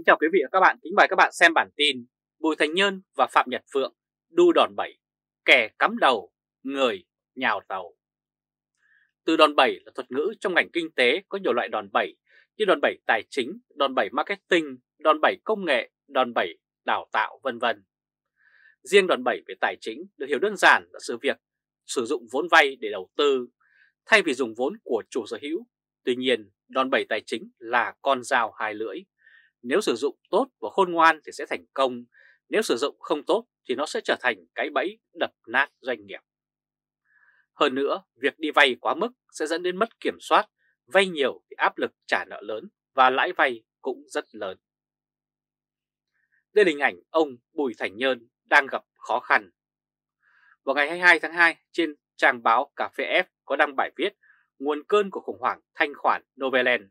Kính chào quý vị và các bạn, kính mời các bạn xem bản tin Bùi Thành Nhơn và Phạm Nhật Phượng đu đòn bẩy, kẻ cắm đầu, người nhào tàu. Từ đòn bẩy là thuật ngữ trong ngành kinh tế có nhiều loại đòn bẩy như đòn bẩy tài chính, đòn bẩy marketing, đòn bẩy công nghệ, đòn bẩy đào tạo vân vân. Riêng đòn bẩy về tài chính được hiểu đơn giản là sự việc sử dụng vốn vay để đầu tư thay vì dùng vốn của chủ sở hữu. Tuy nhiên, đòn bẩy tài chính là con dao hai lưỡi. Nếu sử dụng tốt và khôn ngoan thì sẽ thành công, nếu sử dụng không tốt thì nó sẽ trở thành cái bẫy đập nát doanh nghiệp. Hơn nữa, việc đi vay quá mức sẽ dẫn đến mất kiểm soát, vay nhiều thì áp lực trả nợ lớn và lãi vay cũng rất lớn. Đây là hình ảnh ông Bùi Thành Nhơn đang gặp khó khăn. Vào ngày 22 tháng 2, trên trang báo Cà phê F có đăng bài viết nguồn cơn của khủng hoảng thanh khoản Novaland.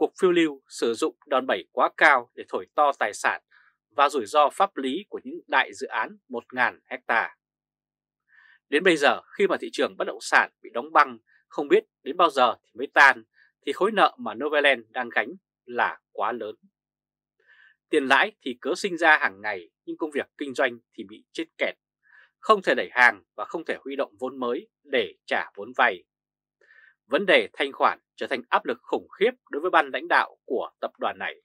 Cuộc phiêu lưu sử dụng đòn bẩy quá cao để thổi to tài sản và rủi ro pháp lý của những đại dự án 1.000 hecta. Đến bây giờ khi mà thị trường bất động sản bị đóng băng không biết đến bao giờ thì mới tan thì khối nợ mà Novaland đang gánh là quá lớn. Tiền lãi thì cớ sinh ra hàng ngày nhưng công việc kinh doanh thì bị chết kẹt, không thể đẩy hàng và không thể huy động vốn mới để trả vốn vay. Vấn đề thanh khoản trở thành áp lực khủng khiếp đối với ban lãnh đạo của tập đoàn này.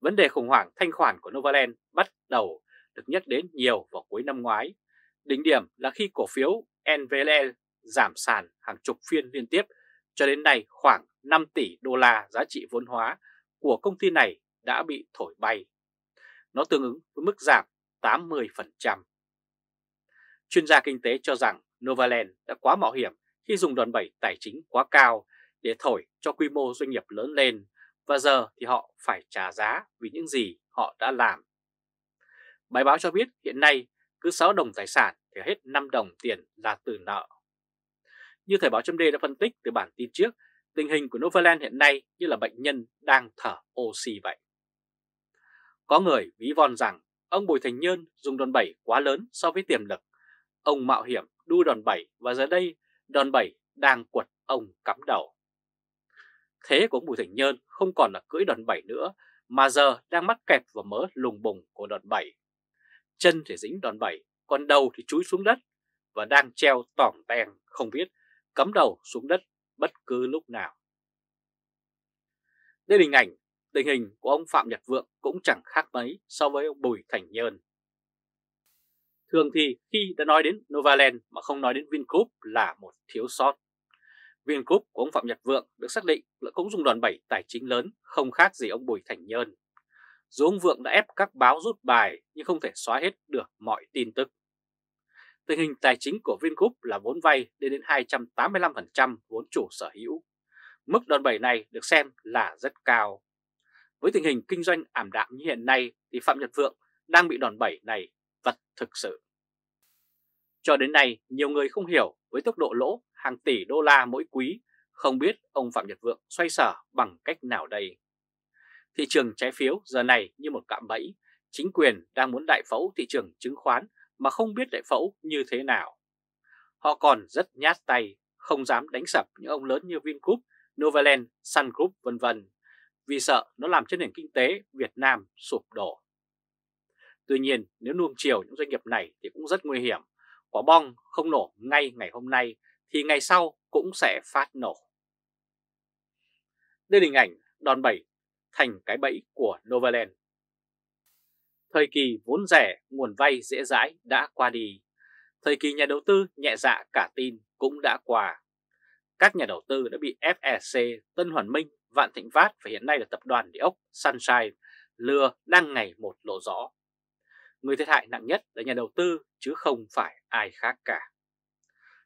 Vấn đề khủng hoảng thanh khoản của Novaland bắt đầu được nhắc đến nhiều vào cuối năm ngoái. Đỉnh điểm là khi cổ phiếu NVL giảm sàn hàng chục phiên liên tiếp, cho đến nay khoảng 5 tỷ đô la giá trị vốn hóa của công ty này đã bị thổi bay. Nó tương ứng với mức giảm 80%. Chuyên gia kinh tế cho rằng Novaland đã quá mạo hiểm khi dùng đòn bẩy tài chính quá cao để thổi cho quy mô doanh nghiệp lớn lên và giờ thì họ phải trả giá vì những gì họ đã làm. Bài báo cho biết hiện nay cứ 6 đồng tài sản thì hết 5 đồng tiền là từ nợ. Như Thời báo chấm đã phân tích từ bản tin trước, tình hình của Novaland hiện nay như là bệnh nhân đang thở oxy vậy. Có người ví von rằng ông Bùi Thành Nhơn dùng đòn bẩy quá lớn so với tiềm lực. Ông mạo hiểm đu đòn bẩy và giờ đây đòn bẩy đang quật ông cắm đầu. Thế của ông Bùi Thành Nhơn không còn là cưỡi đòn bẩy nữa mà giờ đang mắc kẹt vào mớ lùng bùng của đòn bẩy. Chân thì dính đòn bẩy, còn đầu thì chúi xuống đất và đang treo tỏng tèn không biết cắm đầu xuống đất bất cứ lúc nào. Đây là hình ảnh tình hình của ông Phạm Nhật Vượng cũng chẳng khác mấy so với ông Bùi Thành Nhơn. Thường thì khi đã nói đến Novaland mà không nói đến Vingroup là một thiếu sót. Vingroup của ông Phạm Nhật Vượng được xác định là cũng dùng đòn bẩy tài chính lớn, không khác gì ông Bùi Thành Nhơn. Dù ông Vượng đã ép các báo rút bài, nhưng không thể xóa hết được mọi tin tức. Tình hình tài chính của Vingroup là vốn vay lên đến 285% vốn chủ sở hữu. Mức đòn bẩy này được xem là rất cao. Với tình hình kinh doanh ảm đạm như hiện nay thì Phạm Nhật Vượng đang bị đòn bẩy này vật thực sự. Cho đến nay, nhiều người không hiểu với tốc độ lỗ hàng tỷ đô la mỗi quý, không biết ông Phạm Nhật Vượng xoay sở bằng cách nào đây. Thị trường trái phiếu giờ này như một cạm bẫy, chính quyền đang muốn đại phẫu thị trường chứng khoán mà không biết đại phẫu như thế nào. Họ còn rất nhát tay, không dám đánh sập những ông lớn như Vingroup, Novaland, Sun Group vân vân vì sợ nó làm cho nền kinh tế Việt Nam sụp đổ. Tuy nhiên, nếu nuông chiều những doanh nghiệp này thì cũng rất nguy hiểm. Quả bom không nổ ngay ngày hôm nay thì ngày sau cũng sẽ phát nổ. Đây là hình ảnh đòn bẩy thành cái bẫy của Novaland. Thời kỳ vốn rẻ, nguồn vay dễ dãi đã qua đi. Thời kỳ nhà đầu tư nhẹ dạ cả tin cũng đã qua. Các nhà đầu tư đã bị FEC, Tân Hoàn Minh, Vạn Thịnh Phát và hiện nay là tập đoàn địa ốc Sunshine lừa đang ngày một lộ rõ. Người thiệt hại nặng nhất là nhà đầu tư chứ không phải ai khác cả.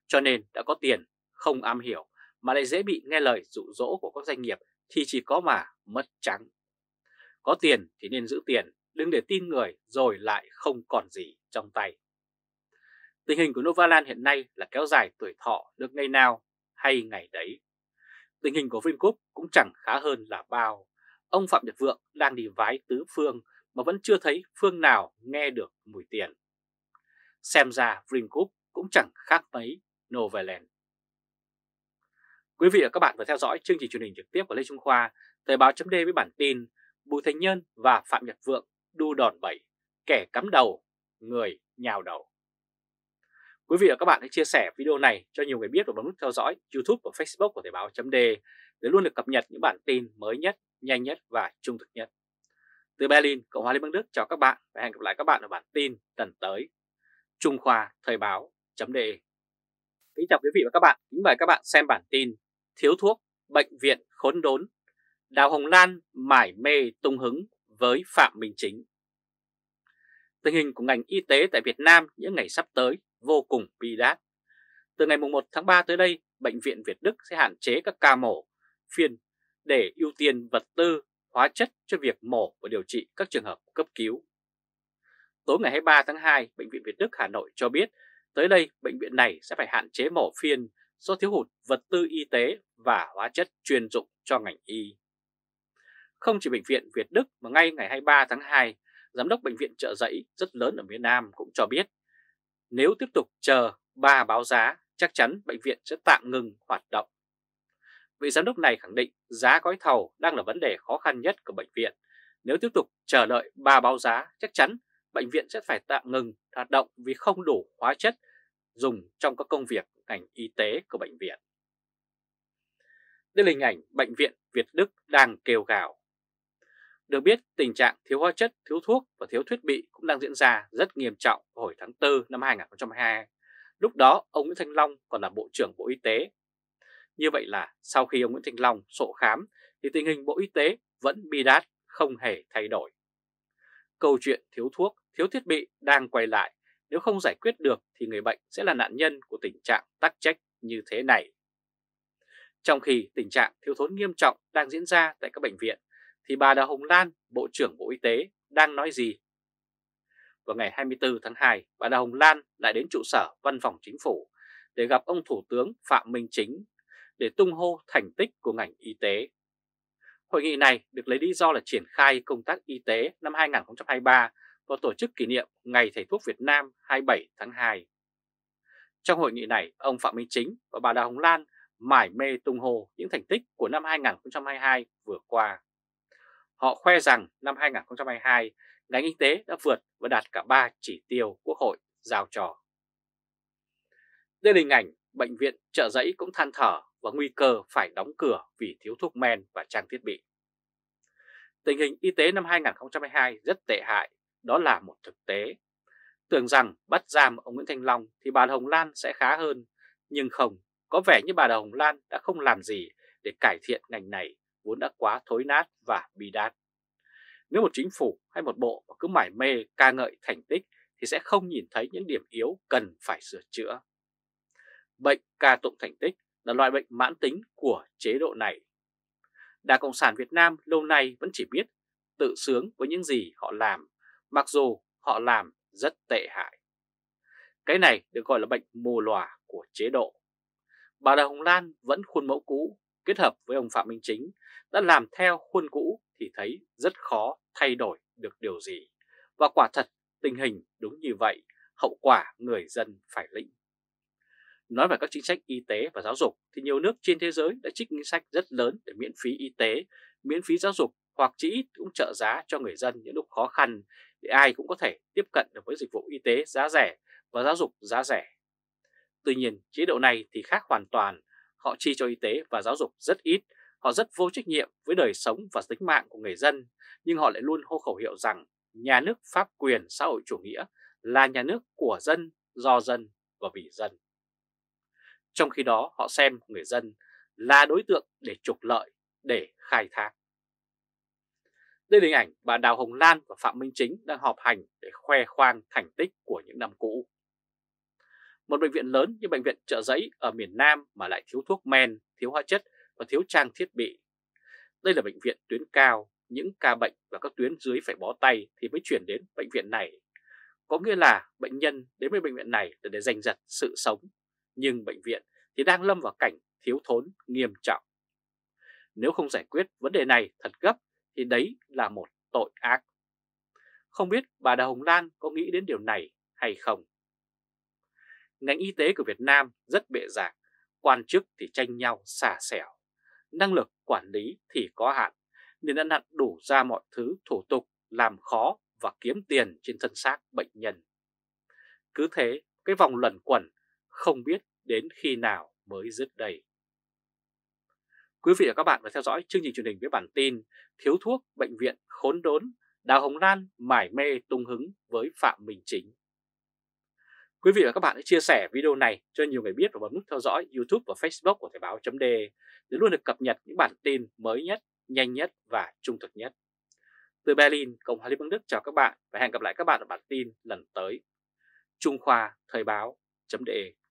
Cho nên đã có tiền, không am hiểu mà lại dễ bị nghe lời dụ dỗ của các doanh nghiệp thì chỉ có mà mất trắng. Có tiền thì nên giữ tiền, đừng để tin người rồi lại không còn gì trong tay. Tình hình của Novaland hiện nay là kéo dài tuổi thọ được ngày nào hay ngày đấy. Tình hình của Vingroup cũng chẳng khá hơn là bao. Ông Phạm Nhật Vượng đang đi vái tứ phương mà vẫn chưa thấy phương nào nghe được mùi tiền. Xem ra Vingroup cũng chẳng khác mấy Novaland. Quý vị và các bạn vừa theo dõi chương trình truyền hình trực tiếp của Lê Trung Khoa, Thời báo chấm với bản tin Bùi Thành Nhân và Phạm Nhật Vượng đu đòn bẩy, kẻ cắm đầu, người nhào đầu. Quý vị và các bạn hãy chia sẻ video này cho nhiều người biết và bấm nút theo dõi YouTube và Facebook của Thời báo .d để luôn được cập nhật những bản tin mới nhất, nhanh nhất và trung thực nhất. Từ Berlin, Cộng hòa Liên bang Đức chào các bạn và hẹn gặp lại các bạn ở bản tin lần tới. Trung Khoa Thời báo .de Kính chào quý vị và các bạn, kính mời các bạn xem bản tin Thiếu thuốc, bệnh viện khốn đốn Đào Hồng Lan mải mê tung hứng với Phạm Minh Chính. Tình hình của ngành y tế tại Việt Nam những ngày sắp tới vô cùng bi đát. Từ ngày 1 tháng 3 tới đây, Bệnh viện Việt Đức sẽ hạn chế các ca mổ, phiên để ưu tiên vật tư, hóa chất cho việc mổ và điều trị các trường hợp cấp cứu. Tối ngày 23 tháng 2, Bệnh viện Việt Đức Hà Nội cho biết tới đây bệnh viện này sẽ phải hạn chế mổ phiên do thiếu hụt vật tư y tế và hóa chất chuyên dụng cho ngành y. Không chỉ Bệnh viện Việt Đức mà ngay ngày 23 tháng 2, Giám đốc Bệnh viện trợ giấy rất lớn ở miền Nam cũng cho biết nếu tiếp tục chờ ba báo giá, chắc chắn bệnh viện sẽ tạm ngừng hoạt động. Vị giám đốc này khẳng định giá gói thầu đang là vấn đề khó khăn nhất của bệnh viện. Nếu tiếp tục chờ đợi ba báo giá, chắc chắn bệnh viện sẽ phải tạm ngừng hoạt động vì không đủ hóa chất dùng trong các công việc ngành y tế của bệnh viện. Đây là hình ảnh bệnh viện Việt Đức đang kêu gào. Được biết, tình trạng thiếu hóa chất, thiếu thuốc và thiếu thiết bị cũng đang diễn ra rất nghiêm trọng hồi tháng 4 năm 2022. Lúc đó, ông Nguyễn Thanh Long còn là Bộ trưởng Bộ Y tế. Như vậy là sau khi ông Nguyễn Thanh Long sổ khám thì tình hình Bộ Y tế vẫn bi đát, không hề thay đổi. Câu chuyện thiếu thuốc, thiếu thiết bị đang quay lại. Nếu không giải quyết được thì người bệnh sẽ là nạn nhân của tình trạng tắc trách như thế này. Trong khi tình trạng thiếu thốn nghiêm trọng đang diễn ra tại các bệnh viện, thì bà Đào Hồng Lan, Bộ trưởng Bộ Y tế, đang nói gì? Vào ngày 24 tháng 2, bà Đào Hồng Lan lại đến trụ sở văn phòng chính phủ để gặp ông Thủ tướng Phạm Minh Chính để tung hô thành tích của ngành y tế. Hội nghị này được lấy lý do là triển khai công tác y tế năm 2023 và tổ chức kỷ niệm Ngày Thầy thuốc Việt Nam 27 tháng 2. Trong hội nghị này, ông Phạm Minh Chính và bà Đào Hồng Lan mải mê tung hô những thành tích của năm 2022 vừa qua. Họ khoe rằng năm 2022, ngành y tế đã vượt và đạt cả 3 chỉ tiêu Quốc hội giao cho. Đây là hình ảnh bệnh viện trợ giấy cũng than thở và nguy cơ phải đóng cửa vì thiếu thuốc men và trang thiết bị. Tình hình y tế năm 2022 rất tệ hại, đó là một thực tế. Tưởng rằng bắt giam ông Nguyễn Thanh Long thì bà Hồng Lan sẽ khá hơn, nhưng không, có vẻ như bà Hồng Lan đã không làm gì để cải thiện ngành này vốn đã quá thối nát và bi đát. Nếu một chính phủ hay một bộ cứ mải mê ca ngợi thành tích thì sẽ không nhìn thấy những điểm yếu cần phải sửa chữa. Bệnh ca tụng thành tích là loại bệnh mãn tính của chế độ này. Đảng Cộng sản Việt Nam lâu nay vẫn chỉ biết tự sướng với những gì họ làm, mặc dù họ làm rất tệ hại. Cái này được gọi là bệnh mù lòa của chế độ. Bà Đào Hồng Lan vẫn khuôn mẫu cũ kết hợp với ông Phạm Minh Chính đã làm theo khuôn cũ thì thấy rất khó thay đổi được điều gì. Và quả thật tình hình đúng như vậy, hậu quả người dân phải lĩnh. Nói về các chính sách y tế và giáo dục thì nhiều nước trên thế giới đã trích ngân sách rất lớn để miễn phí y tế, miễn phí giáo dục hoặc chỉ ít cũng trợ giá cho người dân những lúc khó khăn để ai cũng có thể tiếp cận được với dịch vụ y tế giá rẻ và giáo dục giá rẻ. Tuy nhiên, chế độ này thì khác hoàn toàn, họ chi cho y tế và giáo dục rất ít Họ rất vô trách nhiệm với đời sống và tính mạng của người dân, nhưng họ lại luôn hô khẩu hiệu rằng nhà nước pháp quyền xã hội chủ nghĩa là nhà nước của dân, do dân và vì dân. Trong khi đó họ xem người dân là đối tượng để trục lợi, để khai thác. Đây là hình ảnh bà Đào Hồng Lan và Phạm Minh Chính đang họp hành để khoe khoang thành tích của những năm cũ. Một bệnh viện lớn như bệnh viện trợ giấy ở miền Nam mà lại thiếu thuốc men, thiếu hóa chất và thiếu trang thiết bị. Đây là bệnh viện tuyến cao, những ca bệnh và các tuyến dưới phải bó tay thì mới chuyển đến bệnh viện này. Có nghĩa là bệnh nhân đến với bệnh viện này để, để giành giật sự sống, nhưng bệnh viện thì đang lâm vào cảnh thiếu thốn nghiêm trọng. Nếu không giải quyết vấn đề này thật gấp thì đấy là một tội ác. Không biết bà Đào Hồng Lan có nghĩ đến điều này hay không? Ngành y tế của Việt Nam rất bệ rạc, quan chức thì tranh nhau xả xẻo năng lực quản lý thì có hạn, nên đã nặn đủ ra mọi thứ thủ tục làm khó và kiếm tiền trên thân xác bệnh nhân. Cứ thế, cái vòng luẩn quẩn không biết đến khi nào mới dứt đầy. Quý vị và các bạn vừa theo dõi chương trình truyền hình với bản tin Thiếu thuốc bệnh viện khốn đốn, Đào Hồng Lan mải mê tung hứng với Phạm Minh Chính. Quý vị và các bạn hãy chia sẻ video này cho nhiều người biết và bấm nút theo dõi YouTube và Facebook của Thời báo .de để luôn được cập nhật những bản tin mới nhất, nhanh nhất và trung thực nhất. Từ Berlin, Cộng hòa Liên bang Đức chào các bạn và hẹn gặp lại các bạn ở bản tin lần tới. Trung Khoa Thời báo .de